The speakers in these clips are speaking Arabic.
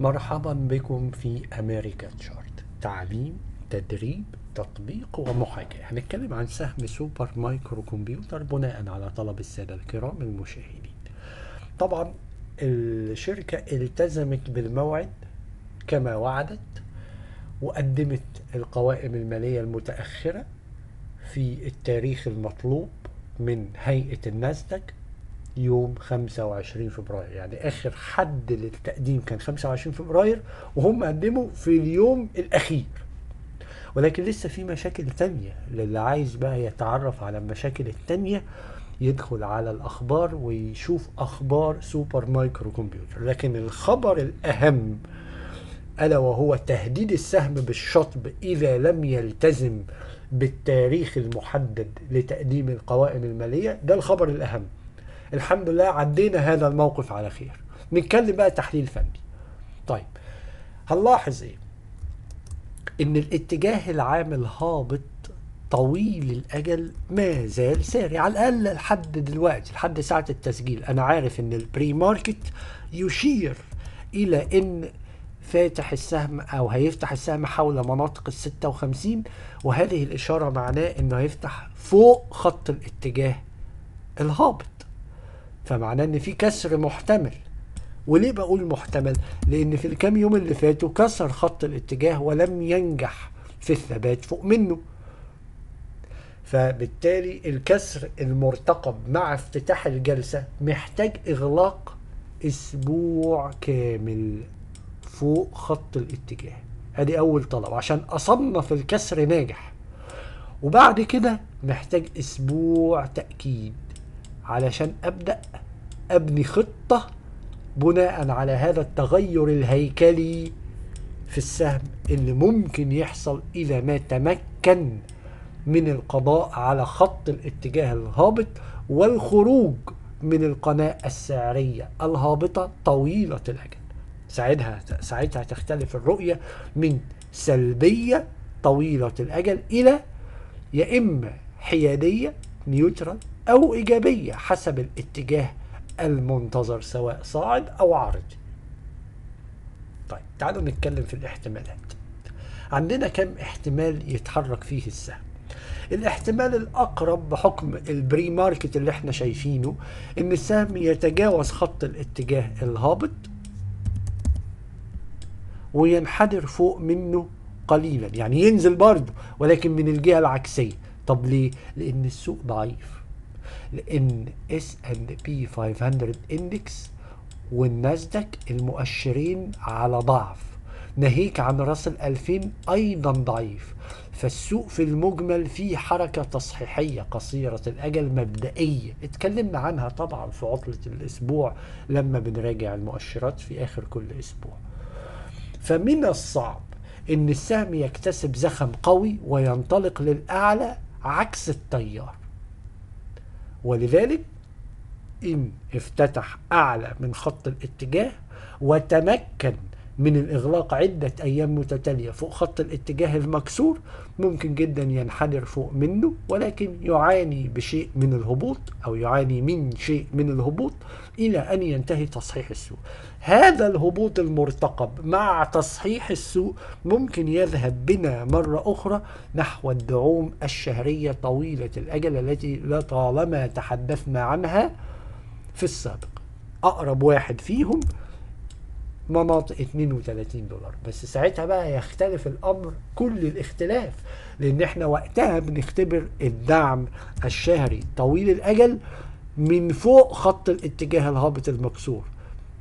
مرحبا بكم في أمريكا chart تعليم تدريب تطبيق ومحاكاة. هنتكلم عن سهم سوبر مايكرو كمبيوتر بناء على طلب السادة الكرام المشاهدين. طبعا الشركة التزمت بالموعد كما وعدت وقدمت القوائم المالية المتأخرة في التاريخ المطلوب من هيئة الناسداك يوم 25 فبراير. يعني آخر حد للتقديم كان 25 فبراير وهم قدموا في اليوم الأخير. ولكن لسه في مشاكل تانية. للي عايز بقى يتعرف على المشاكل التانية يدخل على الأخبار ويشوف أخبار سوبر مايكرو كمبيوتر. لكن الخبر الأهم ألا وهو تهديد السهم بالشطب إذا لم يلتزم بالتاريخ المحدد لتقديم القوائم المالية ده الخبر الأهم. الحمد لله عدينا هذا الموقف على خير. نتكلم بقى تحليل فني. طيب هنلاحظ إيه؟ إن الاتجاه العام الهابط طويل الأجل ما زال ساري. على الأقل لحد دلوقتي لحد ساعة التسجيل أنا عارف إن البري ماركت يشير إلى إن فاتح السهم أو هيفتح السهم حول مناطق ال 56 وهذه الإشارة معناه إنه هيفتح فوق خط الاتجاه الهابط. فمعناه إن في كسر محتمل. وليه بقول محتمل؟ لأن في الكام يوم اللي فاتوا كسر خط الاتجاه ولم ينجح في الثبات فوق منه. فبالتالي الكسر المرتقب مع افتتاح الجلسة محتاج إغلاق أسبوع كامل فوق خط الاتجاه. ادي أول طلب عشان أصنف الكسر ناجح. وبعد كده محتاج أسبوع تأكيد. علشان أبدأ أبني خطة بناء على هذا التغير الهيكلي في السهم اللي ممكن يحصل إذا ما تمكن من القضاء على خط الاتجاه الهابط والخروج من القناة السعرية الهابطة طويلة الأجل. ساعتها ساعتها تختلف الرؤية من سلبية طويلة الأجل إلى يا إما حيادية neutral أو إيجابية حسب الاتجاه المنتظر سواء صاعد أو عارضي طيب تعالوا نتكلم في الاحتمالات. عندنا كم احتمال يتحرك فيه السهم؟ الاحتمال الأقرب بحكم ال pre-market اللي إحنا شايفينه إن السهم يتجاوز خط الاتجاه الهابط وينحدر فوق منه قليلا يعني ينزل برضه ولكن من الجهة العكسية. طب ليه؟ لأن السوق ضعيف. لأن S&P 500 Index والناسداك المؤشرين على ضعف. ناهيك عن راسل ألفين أيضا ضعيف. فالسوق في المجمل فيه حركة تصحيحية قصيرة الأجل مبدئية. اتكلمنا عنها طبعا في عطلة الأسبوع لما بنراجع المؤشرات في آخر كل أسبوع. فمن الصعب إن السهم يكتسب زخم قوي وينطلق للأعلى عكس التيار. ولذلك إن افتتح أعلى من خط الاتجاه وتمكن من الإغلاق عدة أيام متتالية فوق خط الاتجاه المكسور ممكن جدا ينحدر فوق منه ولكن يعاني بشيء من الهبوط أو يعاني من شيء من الهبوط إلى أن ينتهي تصحيح السوق هذا الهبوط المرتقب مع تصحيح السوق ممكن يذهب بنا مرة أخرى نحو الدعوم الشهرية طويلة الأجل التي لطالما تحدثنا عنها في السابق. أقرب واحد فيهم مناطق 32 دولار. بس ساعتها بقى يختلف الأمر كل الاختلاف لأن إحنا وقتها بنختبر الدعم الشهري طويل الأجل من فوق خط الاتجاه الهابط المكسور.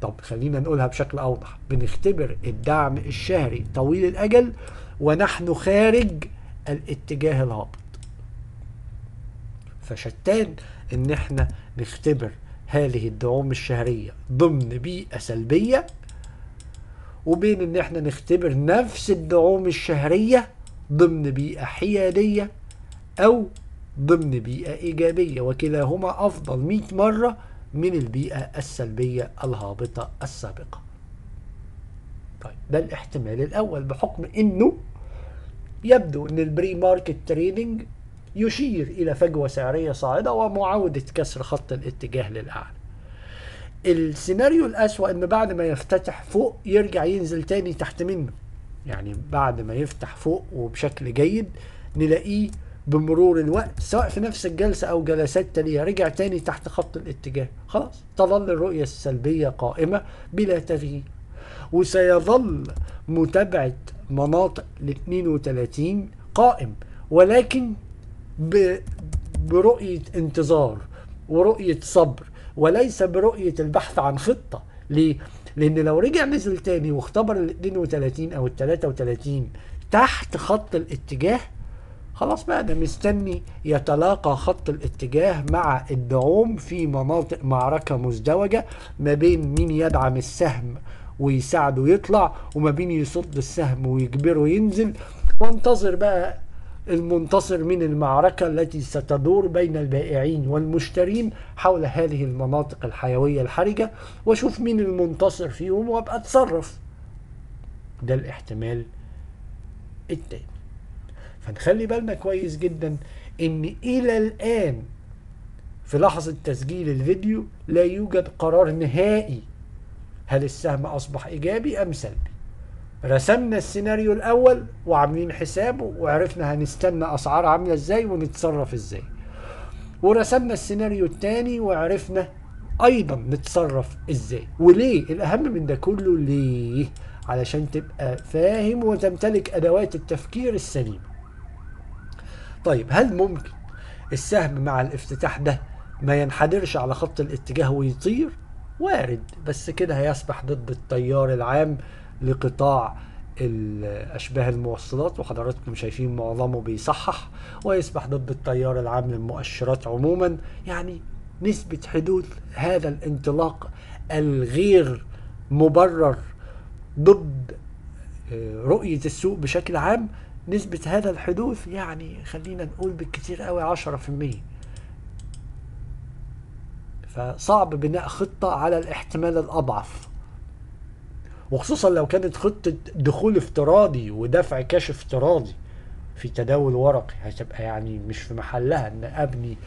طب خلينا نقولها بشكل أوضح. بنختبر الدعم الشهري طويل الأجل ونحن خارج الاتجاه الهابط. فشتان إن إحنا نختبر هذه الدعوم الشهرية ضمن بيئة سلبية وبين إن إحنا نختبر نفس الدعوم الشهرية ضمن بيئة حيادية أو ضمن بيئة إيجابية وكلاهما أفضل 100 مرة من البيئة السلبية الهابطة السابقة. طيب ده الاحتمال الأول بحكم إنه يبدو إن ال pre-market trading يشير إلى فجوة سعرية صاعدة ومعاودة كسر خط الاتجاه للأعلى. السيناريو الأسوأ إن بعد ما يفتتح فوق يرجع ينزل تاني تحت منه. يعني بعد ما يفتح فوق وبشكل جيد نلاقيه بمرور الوقت سواء في نفس الجلسة أو جلسات تالية رجع تاني تحت خط الاتجاه. خلاص تظل الرؤية السلبية قائمة بلا تغيير. وسيظل متابعة مناطق ال 32 قائم. ولكن. برؤية انتظار ورؤية صبر وليس برؤية البحث عن خطة ليه؟ لأن لو رجع نزل تاني واختبر ال 32 أو ال 33 تحت خط الاتجاه خلاص بقى ده مستني يتلاقى خط الاتجاه مع الدعوم في مناطق معركة مزدوجة ما بين مين يدعم السهم ويساعده يطلع وما بين يصد السهم ويجبره ينزل وانتظر بقى المنتصر من المعركة التي ستدور بين البائعين والمشترين حول هذه المناطق الحيوية الحرجة. وشوف مين المنتصر فيهم وابقى اتصرف. ده الاحتمال التاني. فنخلي بالنا كويس جدا إن إلى الآن في لحظة تسجيل الفيديو لا يوجد قرار نهائي هل السهم أصبح إيجابي أم سلبي. رسمنا السيناريو الأول وعاملين حسابه وعرفنا هنستنى أسعار عاملة إزاي ونتصرف إزاي. ورسمنا السيناريو الثاني وعرفنا أيضا نتصرف إزاي. وليه؟ الأهم من ده كله ليه؟ علشان تبقى فاهم وتمتلك أدوات التفكير السليمه طيب هل ممكن السهم مع الافتتاح ده ما ينحدرش على خط الاتجاه ويطير؟ وارد بس كده هيسبح ضد التيار العام لقطاع الأشباه الموصلات وحضراتكم شايفين معظمه بيصحح ويسبح ضد التيار العام للمؤشرات عموما. يعني نسبة حدوث هذا الانطلاق الغير مبرر ضد رؤية السوق بشكل عام نسبة هذا الحدوث يعني خلينا نقول بالكثير قوي عشرة في المية. فصعب بناء خطة على الاحتمال الأضعف. وخصوصا لو كانت خطة دخول افتراضي ودفع كاش افتراضي في تداول ورقي هتبقى يعني مش في محلها إن أبني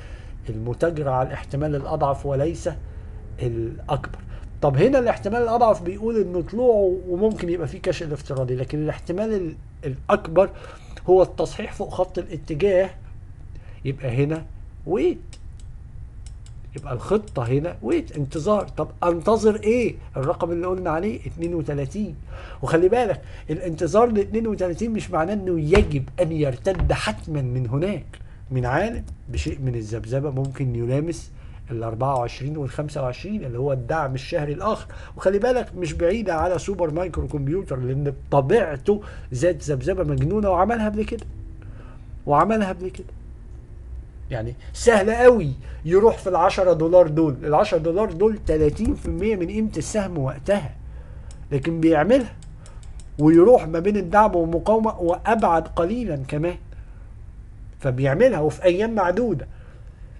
المتاجرة على الاحتمال الأضعف وليس الأكبر. طب هنا الاحتمال الأضعف بيقول إنه طلوعه وممكن يبقى فيه كاش الافتراضي لكن الاحتمال الأكبر هو التصحيح فوق خط الاتجاه يبقى هنا wait يبقى الخطة هنا. wait انتظار. طب انتظر إيه؟ الرقم اللي قلنا عليه 32 وخلي بالك الانتظار ل 32 مش معناه إنه يجب أن يرتد حتما من هناك. من علم بشيء من الذبذبة ممكن يلامس ال 24 وال 25 اللي هو الدعم الشهري الآخر. وخلي بالك مش بعيدة على سوبر مايكرو كمبيوتر لأن بطبيعته ذات ذبذبة مجنونة وعملها قبل كده. وعملها قبل كده. يعني سهل قوي يروح في العشرة دولار دول. العشرة دولار دول 30% من قيمة السهم وقتها لكن بيعملها ويروح ما بين الدعم والمقاومة وأبعد قليلا كمان. فبيعملها وفي أيام معدودة.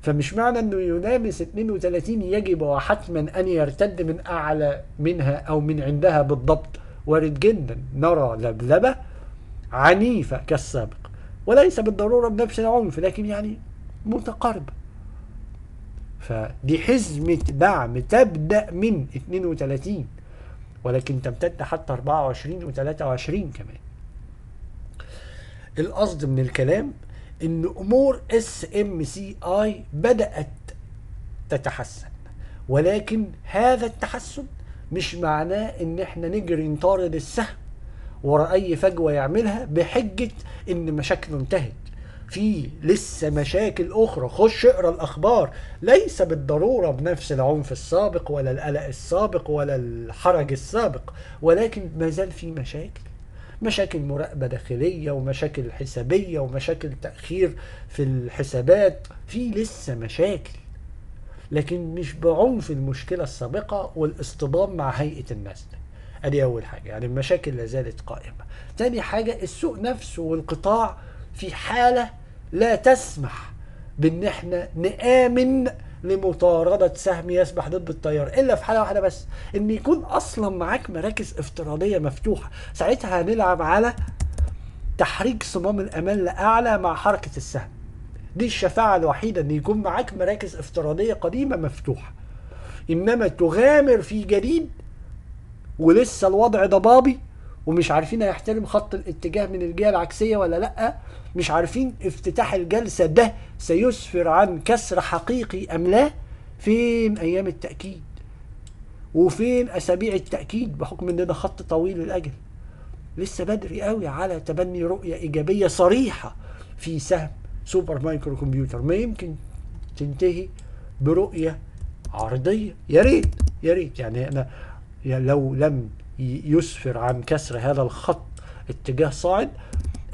فمش معنى إنه يلامس 32 يجب حتما أن يرتد من أعلى منها أو من عندها بالضبط. وارد جدا. نرى ذبذبة عنيفة كالسابق. وليس بالضرورة بنفس العنف لكن يعني متقاربة فدي حزمة دعم تبدأ من 32 ولكن تمتد حتى 24 و 23 كمان. القصد من الكلام إن أمور SMCI بدأت تتحسن ولكن هذا التحسن مش معناه إن إحنا نجري نطارد السهم ورا أي فجوة يعملها بحجة إن مشاكله انتهت. في لسه مشاكل أخرى. خش اقرأ الأخبار. ليس بالضرورة بنفس العنف السابق ولا القلق السابق ولا الحرج السابق ولكن ما زال في مشاكل. مشاكل مراقبة داخلية ومشاكل حسابية ومشاكل تأخير في الحسابات. في لسه مشاكل لكن مش بعنف المشكلة السابقة والاصطدام مع هيئة النسل. أدي أول حاجة يعني المشاكل لا زالت قائمة. تاني حاجة السوق نفسه والقطاع في حالة لا تسمح بإن إحنا نآمن لمطاردة سهم يسبح ضد التيار إلا في حالة واحدة بس إن يكون أصلا معاك مراكز افتراضية مفتوحة. ساعتها هنلعب على تحريك صمام الأمان لأعلى مع حركة السهم. دي الشفاعة الوحيدة إن يكون معاك مراكز افتراضية قديمة مفتوحة. إنما تغامر في جديد ولسه الوضع ضبابي ومش عارفين هيحترم خط الاتجاه من الجهة العكسية ولا لأ. مش عارفين افتتاح الجلسة ده سيسفر عن كسر حقيقي أم لا فين أيام التأكيد؟ وفين أسابيع التأكيد بحكم إن ده خط طويل الأجل؟ لسه بدري قوي على تبني رؤية إيجابية صريحة في سهم سوبر مايكرو كمبيوتر. ما يمكن تنتهي برؤية عرضية. يا ريت يا ريت. يعني يعني لو لم يسفر عن كسر هذا الخط اتجاه صاعد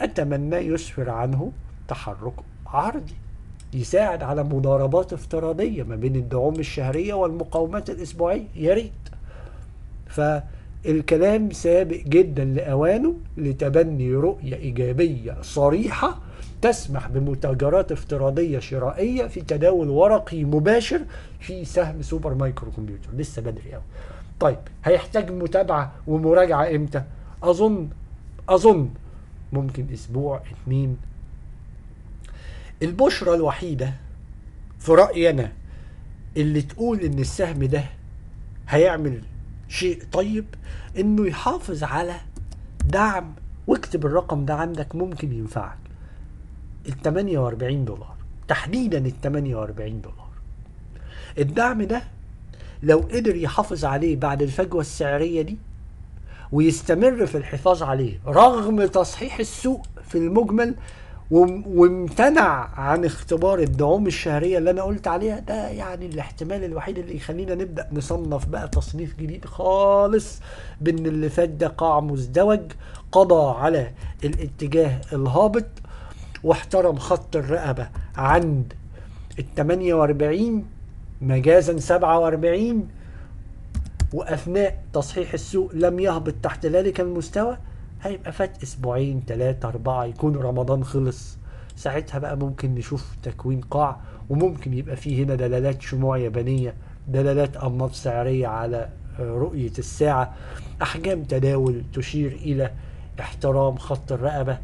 أتمنى يسفر عنه تحرك عرضي يساعد على مضاربات افتراضية ما بين الدعوم الشهرية والمقاومات الأسبوعية. يا ريت. فالكلام سابق جدا لأوانه لتبني رؤية إيجابية صريحة تسمح بمتاجرات افتراضية شرائية في تداول ورقي مباشر في سهم سوبر مايكرو كمبيوتر. لسه بدري قوي طيب هيحتاج متابعة ومراجعة إمتى؟ أظن أظن ممكن أسبوع اتنين. البشرى الوحيدة في رأيي أنا اللي تقول إن السهم ده هيعمل شيء طيب إنه يحافظ على دعم واكتب الرقم ده عندك ممكن ينفعك. ال 48 دولار. تحديدا ال 48 دولار. الدعم ده لو قدر يحافظ عليه بعد الفجوة السعرية دي ويستمر في الحفاظ عليه رغم تصحيح السوق في المجمل وامتنع عن اختبار الدعوم الشهرية اللي أنا قلت عليها ده يعني الاحتمال الوحيد اللي يخلينا نبدأ نصنف بقى تصنيف جديد خالص بإن اللي فات ده قاع مزدوج قضى على الاتجاه الهابط واحترم خط الرقبة عند ال 48 مجازا 47 وأثناء تصحيح السوق لم يهبط تحت ذلك المستوى هيبقى فات أسبوعين ثلاثة أربعة يكون رمضان خلص. ساعتها بقى ممكن نشوف تكوين قاع وممكن يبقى فيه هنا دلالات شموع يابانية دلالات أنماط سعرية على رؤية الساعة أحجام تداول تشير إلى احترام خط الرقبة.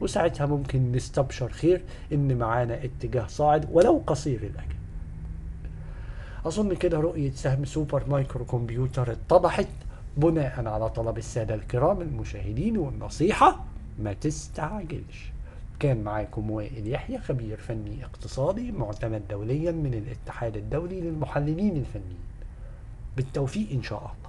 وساعتها ممكن نستبشر خير إن معانا اتجاه صاعد ولو قصير الأجل. أظن كده رؤية سهم سوبر مايكرو كمبيوتر اتضحت بناء على طلب السادة الكرام المشاهدين والنصيحة ما تستعجلش. كان معاكم وائل يحيى خبير فني اقتصادي معتمد دوليا من الاتحاد الدولي للمحللين الفنيين. بالتوفيق إن شاء الله.